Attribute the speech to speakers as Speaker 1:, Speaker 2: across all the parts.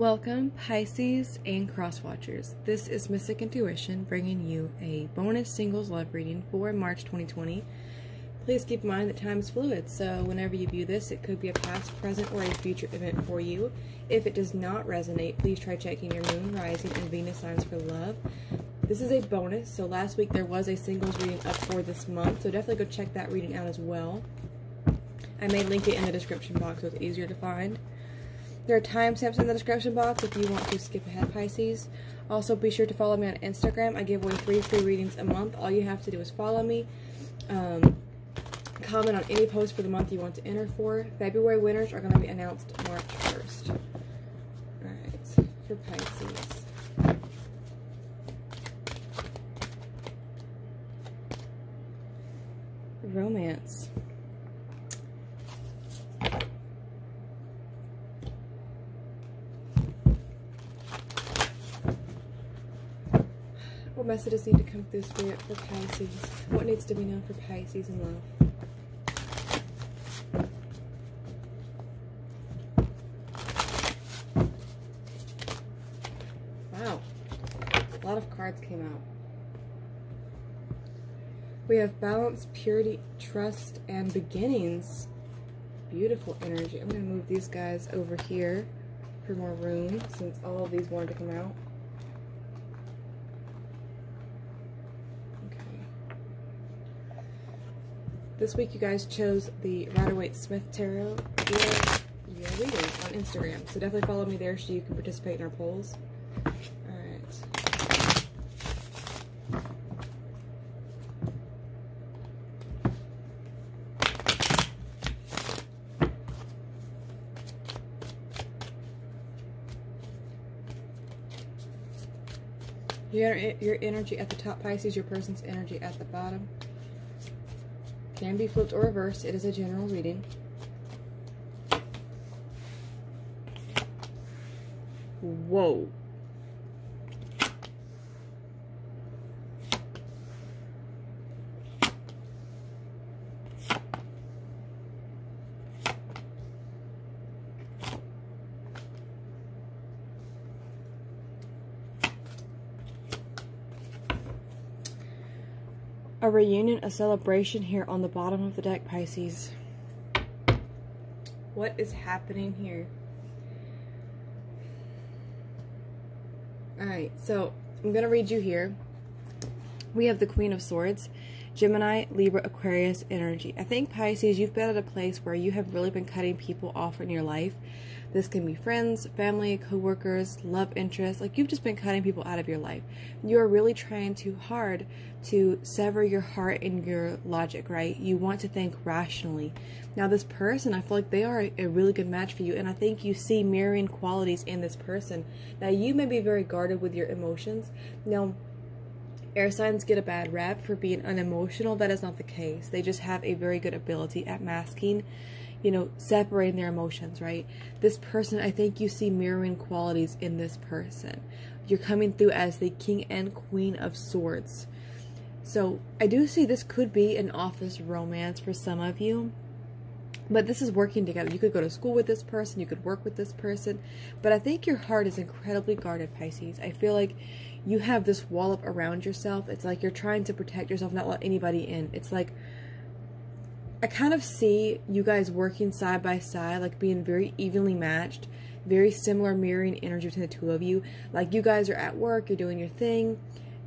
Speaker 1: Welcome, Pisces and Crosswatchers. This is Mystic Intuition bringing you a bonus singles love reading for March 2020. Please keep in mind that time is fluid, so whenever you view this, it could be a past, present, or a future event for you. If it does not resonate, please try checking your moon, rising, and Venus signs for love. This is a bonus, so last week there was a singles reading up for this month, so definitely go check that reading out as well. I may link it in the description box so it's easier to find. There are timestamps in the description box if you want to skip ahead, Pisces. Also, be sure to follow me on Instagram. I give away three free readings a month. All you have to do is follow me. Um, comment on any post for the month you want to enter for. February winners are going to be announced March 1st. Alright, for Pisces. Romance. What messages need to come through Spirit for Pisces? What needs to be known for Pisces in love? Wow. A lot of cards came out. We have balance, purity, trust, and beginnings. Beautiful energy. I'm going to move these guys over here for more room since all of these wanted to come out. This week you guys chose the Rider-Waite-Smith Tarot your, your reading on Instagram. So definitely follow me there so you can participate in our polls. Alright. Your, your energy at the top, Pisces, your person's energy at the bottom. Can be flipped or reversed. It is a general reading. Whoa. A reunion, a celebration here on the bottom of the deck, Pisces. What is happening here? Alright, so I'm going to read you here. We have the Queen of Swords, Gemini, Libra, Aquarius energy. I think, Pisces, you've been at a place where you have really been cutting people off in your life this can be friends, family, coworkers, love interests. Like you've just been cutting people out of your life. You're really trying too hard to sever your heart and your logic, right? You want to think rationally. Now, this person, I feel like they are a really good match for you, and I think you see mirroring qualities in this person. Now, you may be very guarded with your emotions. Now, air signs get a bad rap for being unemotional. That is not the case. They just have a very good ability at masking you know, separating their emotions, right? This person, I think you see mirroring qualities in this person. You're coming through as the king and queen of swords. So I do see this could be an office romance for some of you. But this is working together. You could go to school with this person. You could work with this person. But I think your heart is incredibly guarded, Pisces. I feel like you have this wall up around yourself. It's like you're trying to protect yourself, not let anybody in. It's like I kind of see you guys working side by side, like being very evenly matched, very similar mirroring energy between the two of you. Like you guys are at work, you're doing your thing,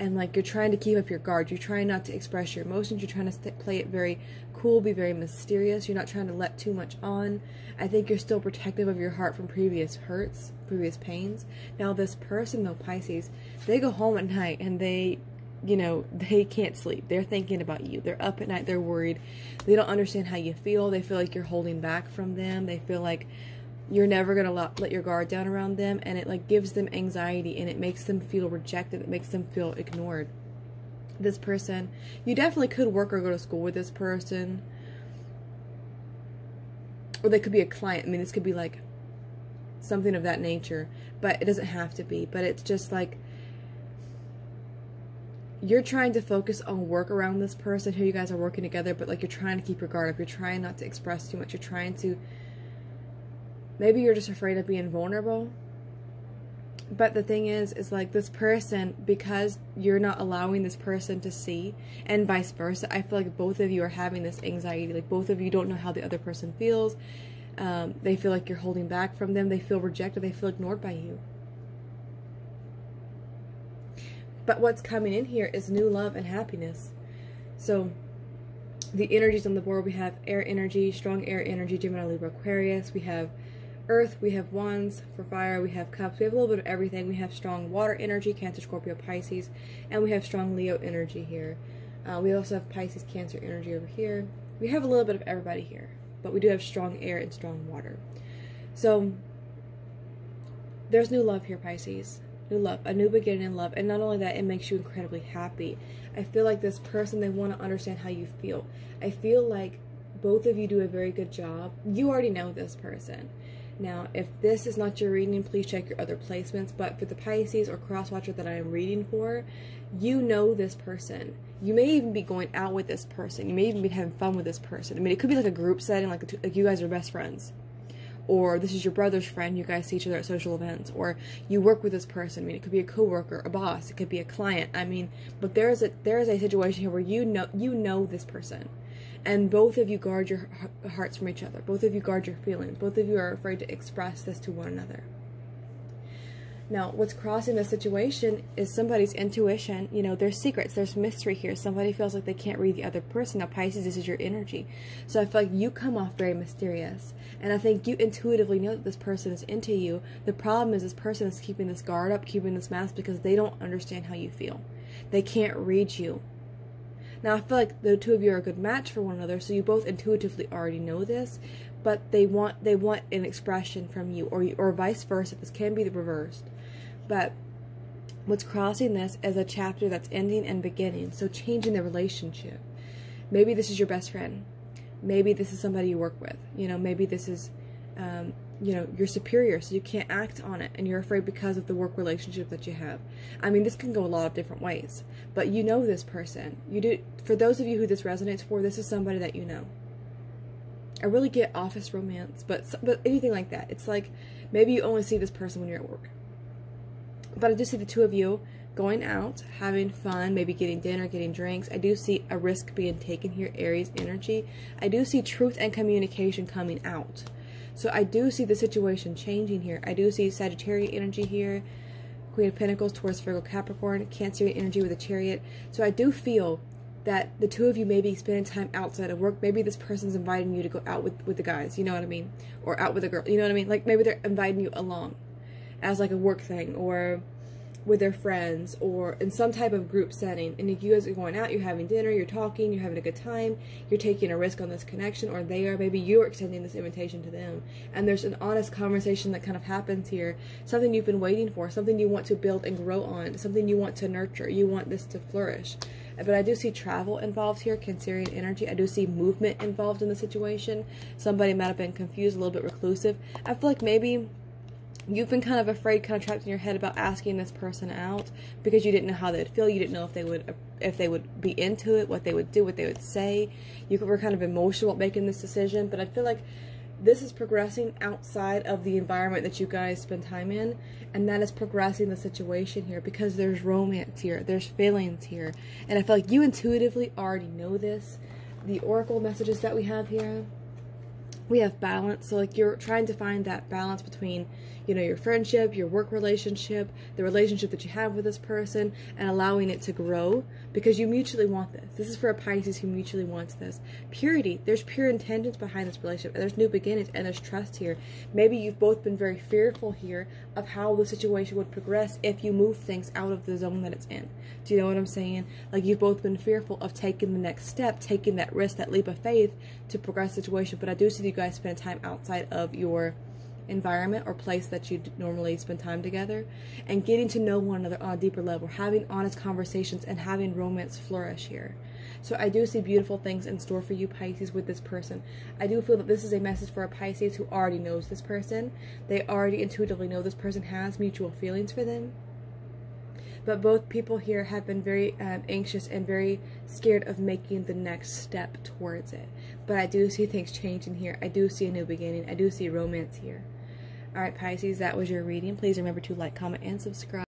Speaker 1: and like you're trying to keep up your guard. You're trying not to express your emotions. You're trying to play it very cool, be very mysterious. You're not trying to let too much on. I think you're still protective of your heart from previous hurts, previous pains. Now, this person, though, Pisces, they go home at night and they you know, they can't sleep. They're thinking about you. They're up at night. They're worried. They don't understand how you feel. They feel like you're holding back from them. They feel like you're never to let your guard down around them. And it like gives them anxiety and it makes them feel rejected. It makes them feel ignored. This person, you definitely could work or go to school with this person. Or they could be a client. I mean, this could be like something of that nature. But it doesn't have to be. But it's just like you're trying to focus on work around this person who you guys are working together, but like you're trying to keep your guard up. You're trying not to express too much. You're trying to. Maybe you're just afraid of being vulnerable. but the thing is is like this person because you're not allowing this person to see and vice versa i feel like both of you are having this anxiety. Like both of you don't know how the other person feels. Um, they feel like you're holding back from them. They feel rejected. They feel ignored by you. But what's coming in here is new love and happiness. So the energies on the board we have air energy strong air energy gemini libra aquarius. We have earth, we have wands. For fire, we have cups. We have a little bit of everything. We have strong water energy, Cancer, Scorpio, Pisces. And we have strong Leo energy here. Uh, we also have Pisces, Cancer energy over here. We have a little bit of everybody here. But we do have strong air and strong water. So, there's new love here, Pisces. New love. A new beginning in love. And not only that, it makes you incredibly happy. I feel like this person, they want to understand how you feel. I feel like both of you do a very good job. You already know this person now, if this is not your reading, please check your other placements. But for the Pisces or crosswatcher that I am reading for, you know this person. You may even be going out with this person. You may even be having fun with this person. I mean, it could be like a group setting, like, like you guys are best friends. Or this is your brother's friend, you guys see each other at social events. Or you work with this person. I mean, it could be a coworker, a boss, it could be a client. I mean, but there is a there is a situation here where you know you know this person and both of you guard your hearts from each other. Both of you guard your feelings. Both of you are afraid to express this to one another. Now, what's crossing the situation is somebody's intuition. You know, there's secrets, there's mystery here. Somebody feels like they can't read the other person. Now, Pisces, this is your energy. So I feel like you come off very mysterious. And I think you intuitively know that this person is into you. The problem is this person is keeping this guard up, keeping this mask because they don't understand how you feel. They can't read you. Now, I feel like the two of you are a good match for one another, so you both intuitively already know this, but they want they want an expression from you, or or vice versa. This can be the reversed, but what's crossing this is a chapter that's ending and beginning, so changing the relationship. Maybe this is your best friend. Maybe this is somebody you work with. You know, maybe this is um, you know you're superior so you can't act on it and you're afraid because of the work relationship that you have i mean this can go a lot of different ways but you know this person you do for those of you who this resonates for this is somebody that you know i really get office romance but but anything like that it's like maybe you only see this person when you're at work but i do see the two of you going out having fun maybe getting dinner getting drinks i do see a risk being taken here aries energy i do see truth and communication coming out so I do see the situation changing here. I do see Sagittarius energy here, Queen of Pentacles, Taurus, Virgo, Capricorn, Cancer energy with a chariot. So I do feel that the two of you may be spending time outside of work. Maybe this person's inviting you to go out with, with the guys, you know what I mean? Or out with a girl, you know what I mean? Like maybe they're inviting you along as like a work thing or with their friends or in some type of group setting and if you guys are going out you're having dinner you're talking you're having a good time you're taking a risk on this connection or they are maybe you're extending this invitation to them and there's an honest conversation that kind of happens here something you've been waiting for something you want to build and grow on something you want to nurture you want this to flourish but I do see travel involved here, Cancerian energy. I do see movement involved in the situation. Somebody might have been confused, a little bit reclusive. I feel like maybe you've been kind of afraid, kind of trapped in your head about asking this person out because you didn't know how they'd feel. You didn't know if they would if they would be into it, what they would do, what they would say. You were kind of emotional making this decision, but I feel like this is progressing outside of the environment that you guys spend time in, and that is progressing the situation here because there's romance here, there's feelings here, and I feel like you intuitively already know this. The oracle messages that we have here we have balance so like you're trying to find that balance between you know your friendship your work relationship the relationship that you have with this person and allowing it to grow because you mutually want this. This is for a pisces who mutually wants this. Purity there's pure intentions behind this relationship and there's new beginnings and there's trust here. Maybe you've both been very fearful here of how the situation would progress if you move things out of the zone that it's in. Do you know what i'm saying? Like you've both been fearful of taking the next step taking that risk that leap of faith to progress the situation but i do see you guys spend time outside of your environment or place that you normally spend time together and getting to know one another on a deeper level, having honest conversations and having romance flourish here. So I do see beautiful things in store for you Pisces with this person. I do feel that this is a message for a Pisces who already knows this person. They already intuitively know this person has mutual feelings for them but both people here have been very um, anxious and very scared of making the next step towards it. But I do see things changing here. I do see a new beginning. I do see romance here. All right, Pisces, that was your reading. Please remember to like, comment, and subscribe.